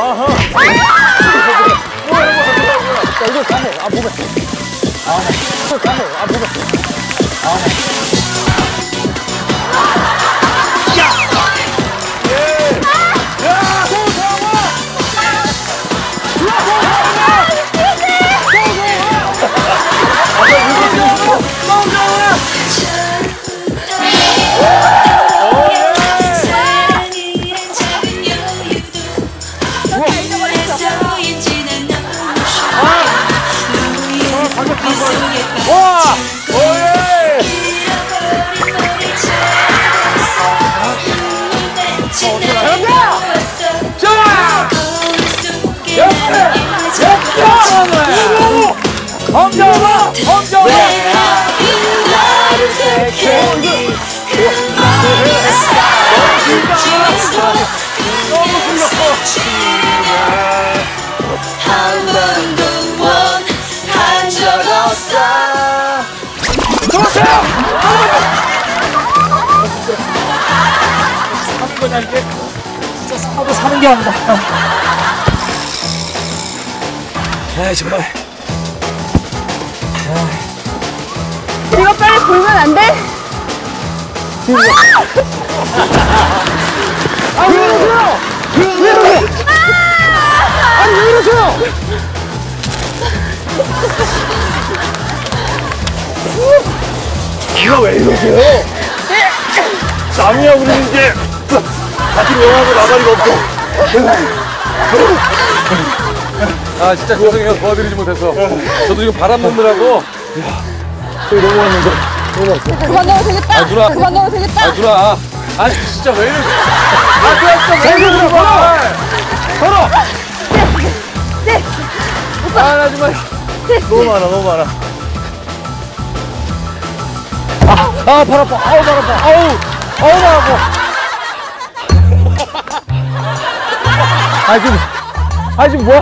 아하. 자, 이걸 가네. 아, 몸에. 아, 이걸 가네. 아, 몸에. 사 엄정아! 엄정아! Where have you 나를 택해 그 마음의 스타일 한 번도 원한 적 없어 좋았어요! 사는 거냐, 이게? 진짜 사도 사는 게 아니다. 아, 정말. 이거 빨리 불면 안 돼? 아, 왜 이러세요? 왜 이러세요? 아니, 왜 이러세요? 이거 왜 이러세요? 남이야, 우리 이제 같이 영하고 나가리가 없어. 아 진짜 죄송해요 도와드리지 못해서 저도 지금 바람 넣느라고 저기 넘어왔는데. 넘어왔어. 그만 넣어도 되겠다. 아, 누나. 그만 넣어도 되겠다. 아 누나 아니 진짜 왜 이래 아 누나 진짜 왜 이래 걸어! 걸어! 네. 아나 정말 너무 많아, 너무 많아. 아, 아, 발 아파. 아우, 발 아파. 아우, 아우, 발 아파. 아, 지금, 아, 지금 뭐야?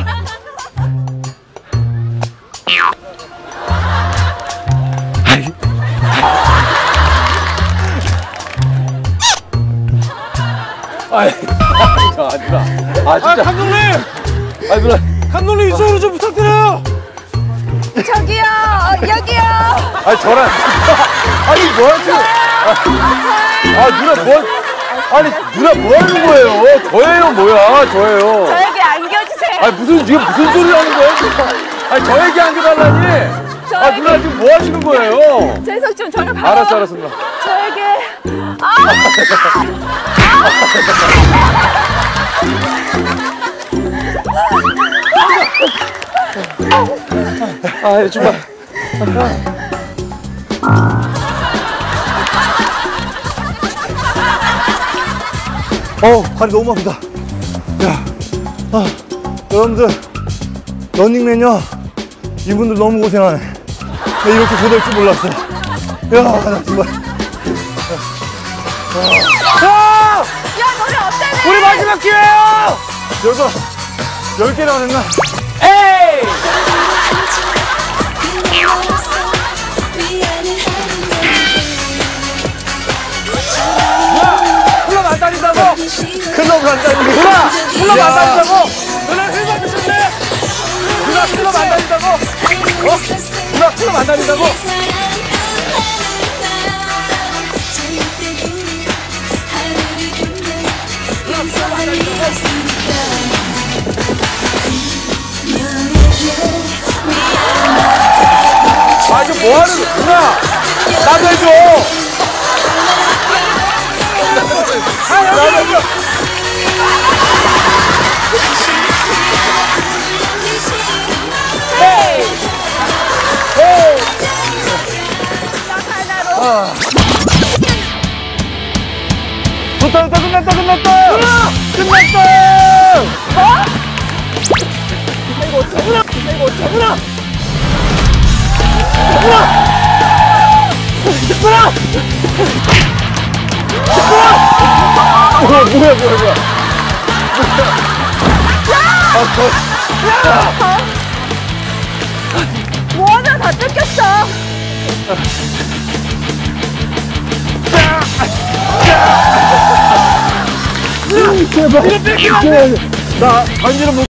아이 아 누나 아 진짜. 감독님! 아 누나 감독님, 이쪽으로 좀 부탁드려요! 저기요, 어, 여기요. 아 저랑. 아니 뭐 하지 아 누나 뭐 아니 누나 뭐 하는 거예요? 저예요 뭐야? 저예요. 저에게 안겨주세요. 아니 무슨 지금 무슨 소리 하는 거예요 아니 저에게 안겨달라니 아 누나 지금 뭐 하시는 거예요 재석 좀 저를 봐. 알았어 알았어 누나 저에게. 아! 아 정말 어, 발이 너무 아프다. 야, 아, 여러분들, 런닝맨요. 이분들 너무 고생하네. 나 이렇게 고될 줄 몰랐어. 야, 나 정말. 아! 야, 너네 어때네? 우리 마지막 기회예요! 여기서 10개나 됐나? 에이! 클럽 안 다닌다고? 클럽 안 다니고. 누나! 안 다닌다고? 누나 힐만 드셨네? 누나 안 다닌다고? 어? 클럽 안 다닌다고? 아 이거 뭐 하는 거야? 나도 해줘. 나도 해줘 좋다, 좋다, 끝났다, 끝났다! 끝났다! 어? 이거 누나! 이거! 누나! 누나! 누나! 뭐야, 뭐야, 뭐야, 뭐야. 뭐하나 다 뜯겼어. 제발. 나 반지는 못